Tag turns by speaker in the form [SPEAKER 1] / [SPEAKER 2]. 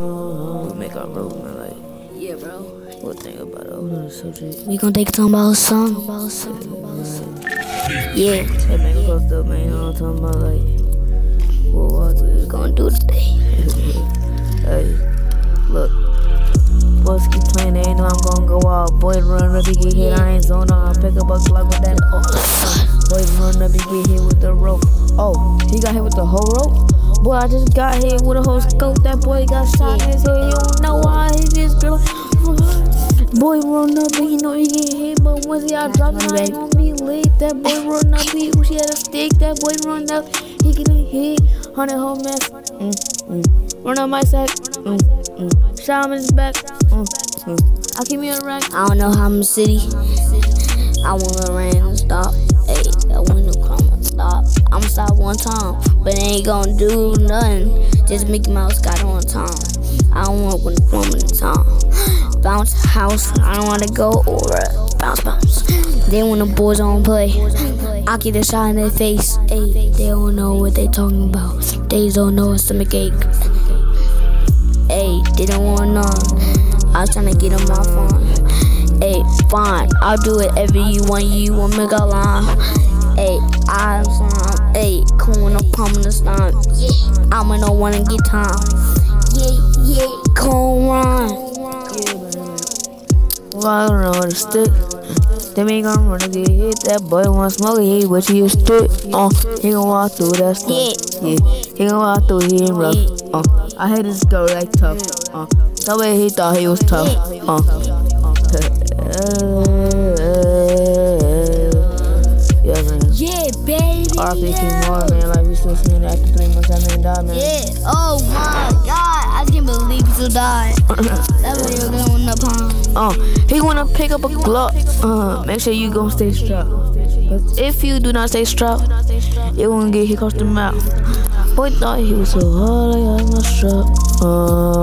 [SPEAKER 1] We make our road, man. Like,
[SPEAKER 2] Yeah, bro.
[SPEAKER 1] what thing about it? Other subject?
[SPEAKER 2] We gonna take time about a song. Yeah,
[SPEAKER 1] Hey, man, fucked up, man. You know what I'm talking about? Like, what was
[SPEAKER 2] we
[SPEAKER 1] it?
[SPEAKER 2] gonna do today.
[SPEAKER 1] Hey, look. Boys keep playing, they know I'm gonna go out. Boy run up, he get hit, I ain't zone on. Pick up a Glock with that. Oh, boy run up, he get hit with the rope. Oh, he got hit with the whole rope? Boy, I just got hit with a whole scope. That boy got shot in his head. He don't know why he gets girl. Boy run up, and he know he get hit, but once he out dropping, I ain't gonna be late. That boy run up, he she had a stick. That boy run up, he getting hit. Hundred whole mess. Mm, mm. Run up my sack. Mm, mm. Shot him in his back. Mm, mm. I keep me on the rack.
[SPEAKER 2] I don't know how I'm a city. I wanna rain and stop. Hey, that window come and stop. I'ma stop one time, but ain't gonna do nothing. Just Mickey Mouse got on time. I don't want when the woman town. Bounce house, I don't wanna go over. Bounce, bounce. Then when the boys don't play, I get a shot in their face. Hey, they don't know what they talking about. They don't know a stomach ache. Hey, they don't want none. I was trying to get them off on. Hey, fine, I'll do it every you want. You want me to line? Hey, I'm slime. Hey, cool when I'm pumping the slime. Yeah, I'ma no wanna get time. Yeah, yeah, cool run.
[SPEAKER 1] I don't know the stick. Them ain't gonna run to get hit. That boy want smoke, he what you stick. Uh, he gon' walk through that stuff. Yeah, he gon' walk through here and rough. Uh, I hate his story like tough. Uh, the way he thought he was tough. Uh, RP King Moore, man. Like we still seeing after three months that man died, man.
[SPEAKER 2] Yeah. Oh my God, I can't believe he still died. that video going up on.
[SPEAKER 1] Uh, he wanna pick up a Glock. Uh, make sure you gon' stay strapped. Cause if you do not stay strapped, it won't get hit across the mouth. Boy thought he was so hard, I'm not strapped. Uh,